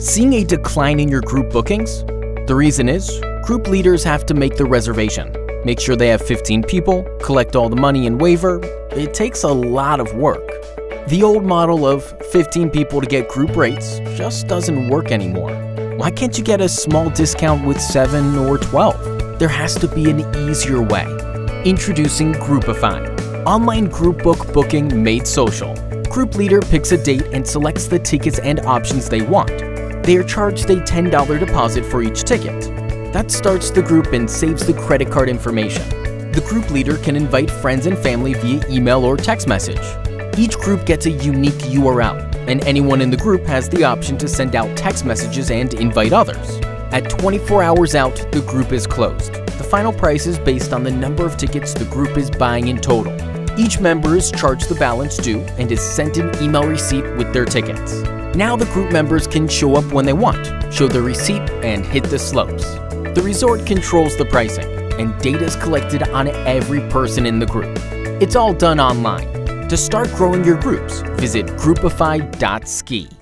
Seeing a decline in your group bookings? The reason is, group leaders have to make the reservation, make sure they have 15 people, collect all the money and waiver. It takes a lot of work. The old model of 15 people to get group rates just doesn't work anymore. Why can't you get a small discount with 7 or 12? There has to be an easier way. Introducing Groupify, online group book booking made social. Group leader picks a date and selects the tickets and options they want they are charged a $10 deposit for each ticket. That starts the group and saves the credit card information. The group leader can invite friends and family via email or text message. Each group gets a unique URL, and anyone in the group has the option to send out text messages and invite others. At 24 hours out, the group is closed. The final price is based on the number of tickets the group is buying in total. Each member is charged the balance due and is sent an email receipt with their tickets. Now the group members can show up when they want, show their receipt, and hit the slopes. The resort controls the pricing, and data is collected on every person in the group. It's all done online. To start growing your groups, visit groupify.ski.